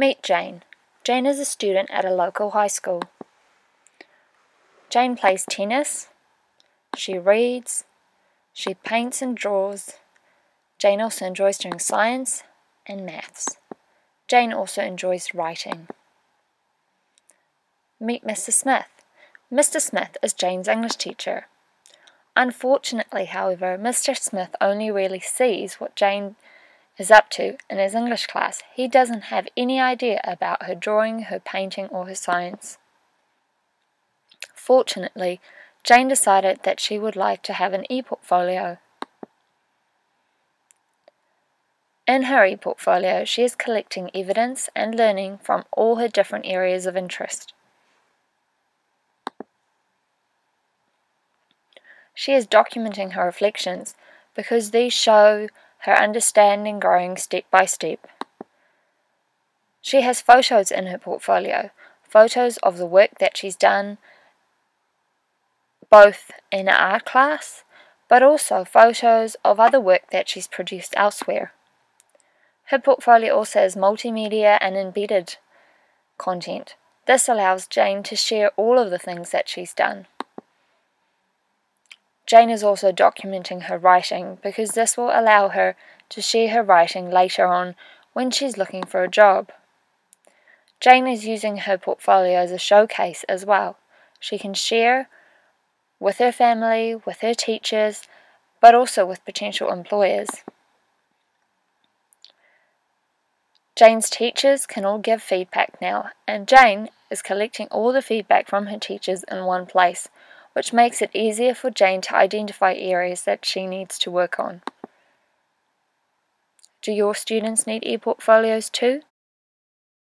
Meet Jane. Jane is a student at a local high school. Jane plays tennis. She reads. She paints and draws. Jane also enjoys doing science and maths. Jane also enjoys writing. Meet Mr. Smith. Mr. Smith is Jane's English teacher. Unfortunately, however, Mr. Smith only really sees what Jane is up to in his English class. He doesn't have any idea about her drawing, her painting, or her science. Fortunately, Jane decided that she would like to have an e-portfolio. In her e-portfolio, she is collecting evidence and learning from all her different areas of interest. She is documenting her reflections because these show her understanding growing step by step. She has photos in her portfolio, photos of the work that she's done both in art class, but also photos of other work that she's produced elsewhere. Her portfolio also has multimedia and embedded content. This allows Jane to share all of the things that she's done. Jane is also documenting her writing because this will allow her to share her writing later on when she's looking for a job. Jane is using her portfolio as a showcase as well. She can share with her family, with her teachers, but also with potential employers. Jane's teachers can all give feedback now, and Jane is collecting all the feedback from her teachers in one place, which makes it easier for Jane to identify areas that she needs to work on. Do your students need e-portfolios too?